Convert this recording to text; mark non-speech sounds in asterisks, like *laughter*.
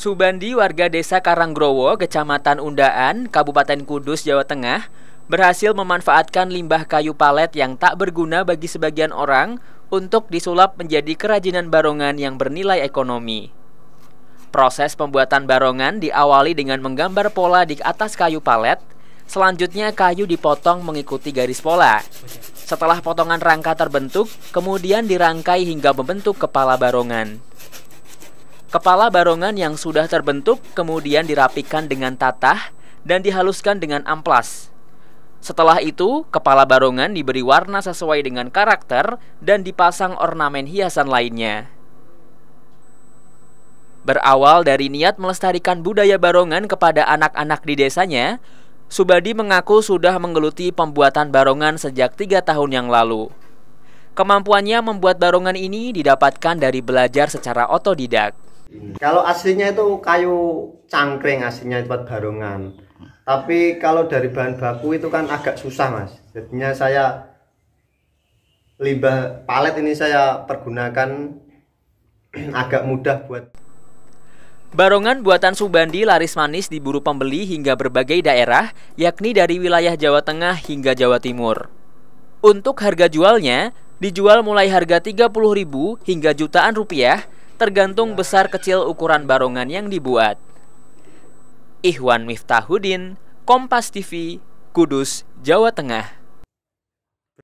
Subandi warga desa Karanggrowo, Kecamatan Undaan, Kabupaten Kudus, Jawa Tengah, berhasil memanfaatkan limbah kayu palet yang tak berguna bagi sebagian orang untuk disulap menjadi kerajinan barongan yang bernilai ekonomi. Proses pembuatan barongan diawali dengan menggambar pola di atas kayu palet, selanjutnya kayu dipotong mengikuti garis pola. Setelah potongan rangka terbentuk, kemudian dirangkai hingga membentuk kepala barongan. Kepala barongan yang sudah terbentuk kemudian dirapikan dengan tatah dan dihaluskan dengan amplas. Setelah itu, kepala barongan diberi warna sesuai dengan karakter dan dipasang ornamen hiasan lainnya. Berawal dari niat melestarikan budaya barongan kepada anak-anak di desanya, Subadi mengaku sudah menggeluti pembuatan barongan sejak tiga tahun yang lalu. Kemampuannya membuat barongan ini didapatkan dari belajar secara otodidak. Kalau aslinya itu kayu cangkring aslinya buat barongan. Tapi kalau dari bahan baku itu kan agak susah mas. Jadinya saya limbah palet ini saya pergunakan *clears throat* agak mudah buat. Barongan buatan Subandi laris manis diburu pembeli hingga berbagai daerah, yakni dari wilayah Jawa Tengah hingga Jawa Timur. Untuk harga jualnya, dijual mulai harga 30.000 hingga jutaan rupiah tergantung besar kecil ukuran barongan yang dibuat. Ikhwan Miftahudin, Kompas TV, Kudus, Jawa Tengah.